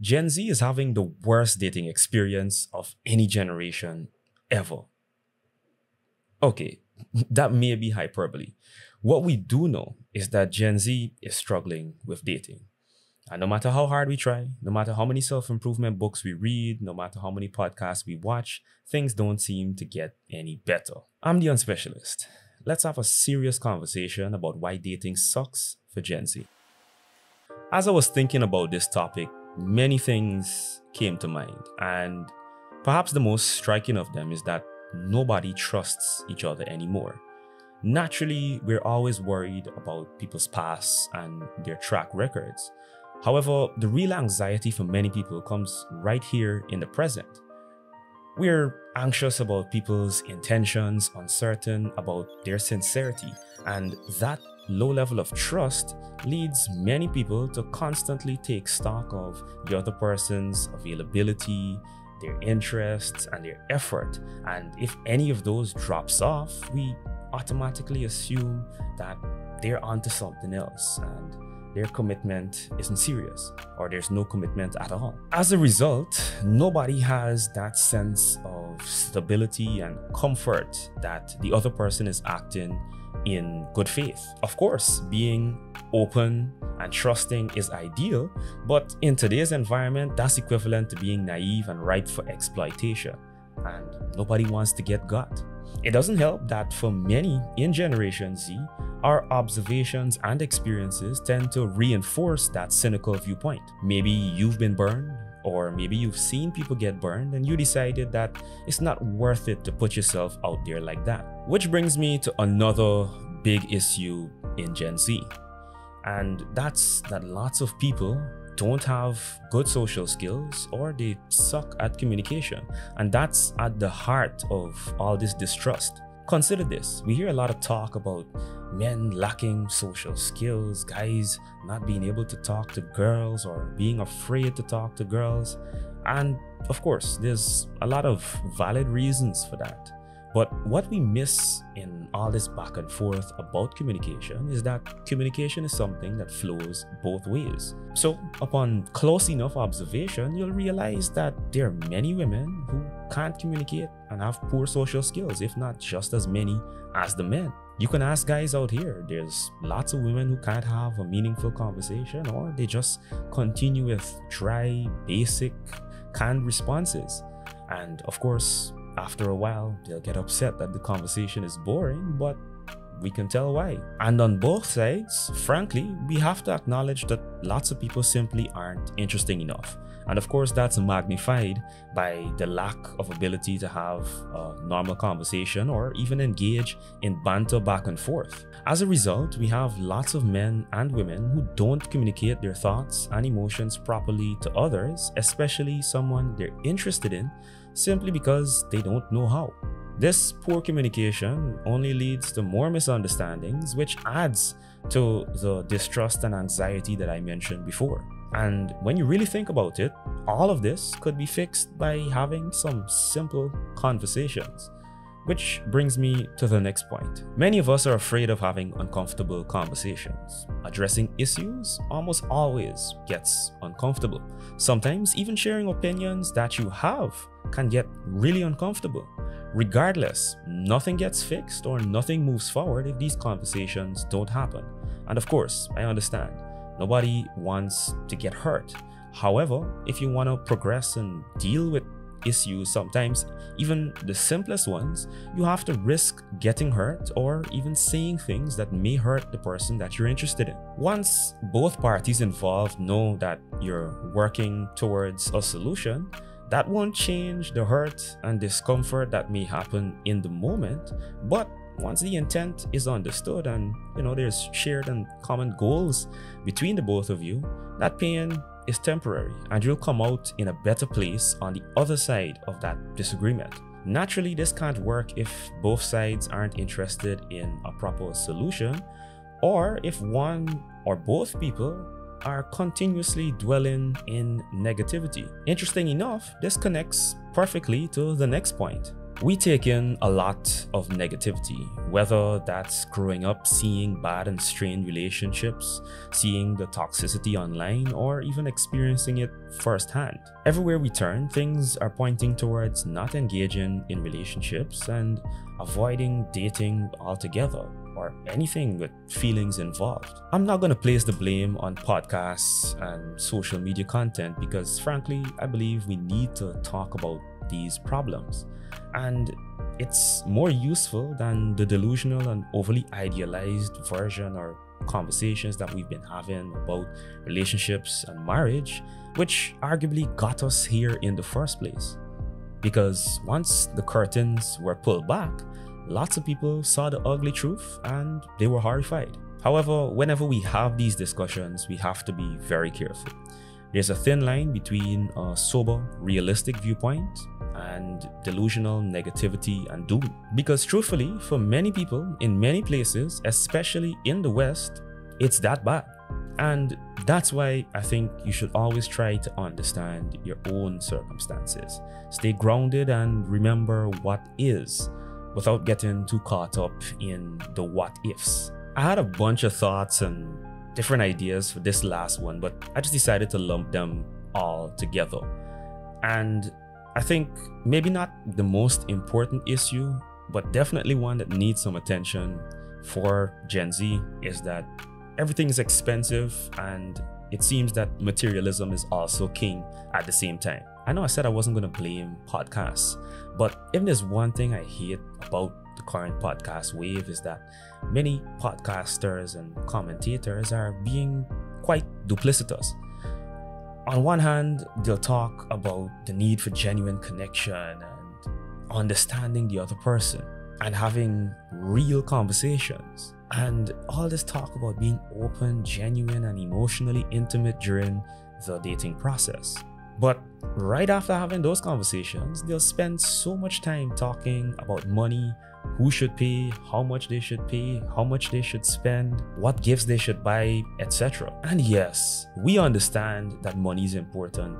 Gen Z is having the worst dating experience of any generation ever. Okay, that may be hyperbole. What we do know is that Gen Z is struggling with dating. And no matter how hard we try, no matter how many self improvement books we read, no matter how many podcasts we watch, things don't seem to get any better. I'm the unspecialist. Let's have a serious conversation about why dating sucks for Gen Z. As I was thinking about this topic, many things came to mind, and perhaps the most striking of them is that nobody trusts each other anymore. Naturally, we're always worried about people's past and their track records. However, the real anxiety for many people comes right here in the present. We're anxious about people's intentions, uncertain about their sincerity, and that low level of trust leads many people to constantly take stock of the other person's availability, their interests, and their effort. And if any of those drops off, we automatically assume that they're onto something else. And their commitment isn't serious or there's no commitment at all. As a result, nobody has that sense of stability and comfort that the other person is acting in good faith. Of course, being open and trusting is ideal, but in today's environment, that's equivalent to being naive and ripe for exploitation. And nobody wants to get got. It doesn't help that for many in Generation Z, our observations and experiences tend to reinforce that cynical viewpoint. Maybe you've been burned, or maybe you've seen people get burned and you decided that it's not worth it to put yourself out there like that. Which brings me to another big issue in Gen Z. And that's that lots of people don't have good social skills or they suck at communication. And that's at the heart of all this distrust. Consider this we hear a lot of talk about men lacking social skills, guys not being able to talk to girls or being afraid to talk to girls. And of course, there's a lot of valid reasons for that. But what we miss in all this back and forth about communication is that communication is something that flows both ways. So, upon close enough observation, you'll realize that there are many women who can't communicate and have poor social skills, if not just as many as the men. You can ask guys out here, there's lots of women who can't have a meaningful conversation or they just continue with dry, basic, canned responses. And of course, after a while, they'll get upset that the conversation is boring, but we can tell why. And on both sides, frankly, we have to acknowledge that lots of people simply aren't interesting enough. And of course, that's magnified by the lack of ability to have a normal conversation or even engage in banter back and forth. As a result, we have lots of men and women who don't communicate their thoughts and emotions properly to others, especially someone they're interested in, simply because they don't know how. This poor communication only leads to more misunderstandings, which adds to the distrust and anxiety that I mentioned before. And when you really think about it, all of this could be fixed by having some simple conversations. Which brings me to the next point. Many of us are afraid of having uncomfortable conversations. Addressing issues almost always gets uncomfortable. Sometimes even sharing opinions that you have can get really uncomfortable. Regardless, nothing gets fixed or nothing moves forward if these conversations don't happen. And of course, I understand, nobody wants to get hurt. However, if you want to progress and deal with issues, sometimes even the simplest ones, you have to risk getting hurt or even saying things that may hurt the person that you're interested in. Once both parties involved know that you're working towards a solution, that won't change the hurt and discomfort that may happen in the moment, but once the intent is understood and you know there's shared and common goals between the both of you, that pain is temporary and you'll come out in a better place on the other side of that disagreement. Naturally, this can't work if both sides aren't interested in a proper solution or if one or both people are continuously dwelling in negativity. Interesting enough, this connects perfectly to the next point. We take in a lot of negativity, whether that's growing up seeing bad and strained relationships, seeing the toxicity online, or even experiencing it firsthand. Everywhere we turn, things are pointing towards not engaging in relationships and avoiding dating altogether or anything with feelings involved. I'm not going to place the blame on podcasts and social media content because, frankly, I believe we need to talk about these problems. And it's more useful than the delusional and overly idealized version or conversations that we've been having about relationships and marriage, which arguably got us here in the first place. Because once the curtains were pulled back, lots of people saw the ugly truth and they were horrified. However, whenever we have these discussions, we have to be very careful. There's a thin line between a sober, realistic viewpoint and delusional negativity and doom. Because truthfully, for many people in many places, especially in the West, it's that bad. And that's why I think you should always try to understand your own circumstances. Stay grounded and remember what is without getting too caught up in the what ifs. I had a bunch of thoughts and different ideas for this last one, but I just decided to lump them all together. And I think maybe not the most important issue, but definitely one that needs some attention for Gen Z is that everything is expensive and it seems that materialism is also king at the same time. I know I said I wasn't going to blame podcasts, but if there's one thing I hate about the current podcast wave is that many podcasters and commentators are being quite duplicitous on one hand, they'll talk about the need for genuine connection and understanding the other person and having real conversations. And all this talk about being open, genuine, and emotionally intimate during the dating process. But right after having those conversations, they'll spend so much time talking about money, who should pay, how much they should pay, how much they should spend, what gifts they should buy, etc. And yes, we understand that money is important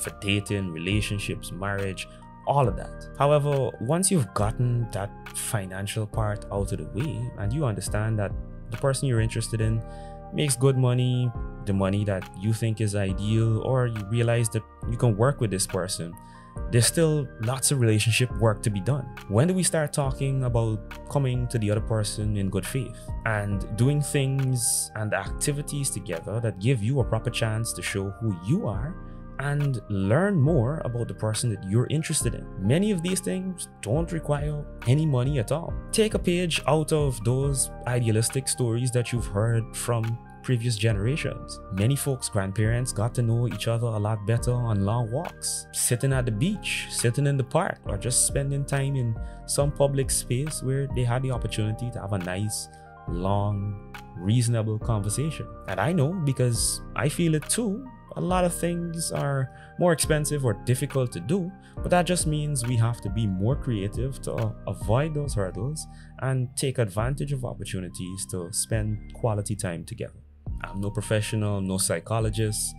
for dating, relationships, marriage, all of that. However, once you've gotten that financial part out of the way and you understand that the person you're interested in makes good money, the money that you think is ideal, or you realize that you can work with this person, there's still lots of relationship work to be done. When do we start talking about coming to the other person in good faith and doing things and activities together that give you a proper chance to show who you are and learn more about the person that you're interested in. Many of these things don't require any money at all. Take a page out of those idealistic stories that you've heard from previous generations. Many folks' grandparents got to know each other a lot better on long walks, sitting at the beach, sitting in the park, or just spending time in some public space where they had the opportunity to have a nice, long, reasonable conversation. And I know because I feel it too. A lot of things are more expensive or difficult to do, but that just means we have to be more creative to uh, avoid those hurdles and take advantage of opportunities to spend quality time together. I'm no professional, no psychologist,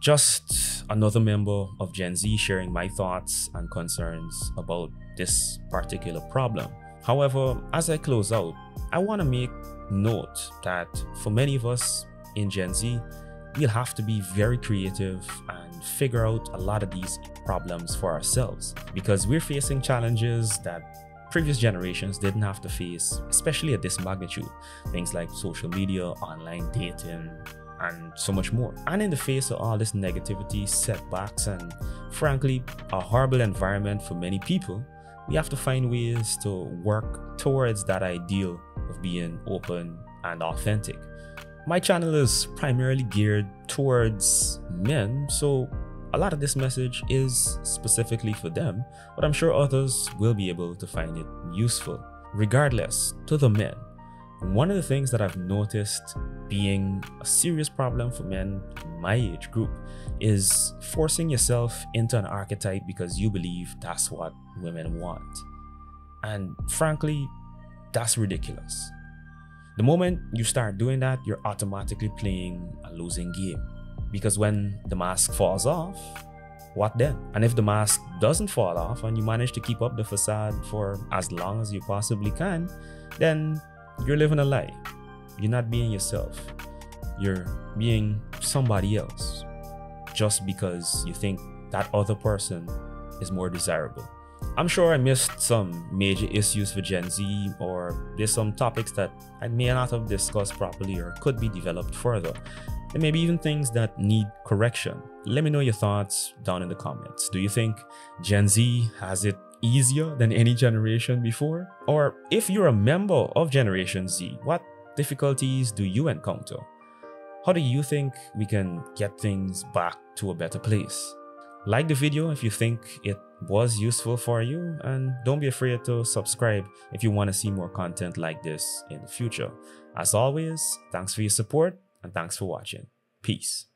just another member of Gen Z sharing my thoughts and concerns about this particular problem. However, as I close out, I want to make note that for many of us in Gen Z, we'll have to be very creative and figure out a lot of these problems for ourselves because we're facing challenges that previous generations didn't have to face, especially at this magnitude. Things like social media, online dating, and so much more. And in the face of all this negativity, setbacks, and frankly, a horrible environment for many people, we have to find ways to work towards that ideal of being open and authentic. My channel is primarily geared towards men, so a lot of this message is specifically for them, but I'm sure others will be able to find it useful. Regardless, to the men, one of the things that I've noticed being a serious problem for men my age group is forcing yourself into an archetype because you believe that's what women want. And frankly, that's ridiculous. The moment you start doing that, you're automatically playing a losing game. Because when the mask falls off, what then? And if the mask doesn't fall off and you manage to keep up the facade for as long as you possibly can, then you're living a lie. You're not being yourself. You're being somebody else just because you think that other person is more desirable. I'm sure I missed some major issues for Gen Z, or there's some topics that I may not have discussed properly or could be developed further. And maybe even things that need correction. Let me know your thoughts down in the comments. Do you think Gen Z has it easier than any generation before? Or if you're a member of Generation Z, what difficulties do you encounter? How do you think we can get things back to a better place? Like the video if you think it was useful for you, and don't be afraid to subscribe if you want to see more content like this in the future. As always, thanks for your support and thanks for watching. Peace.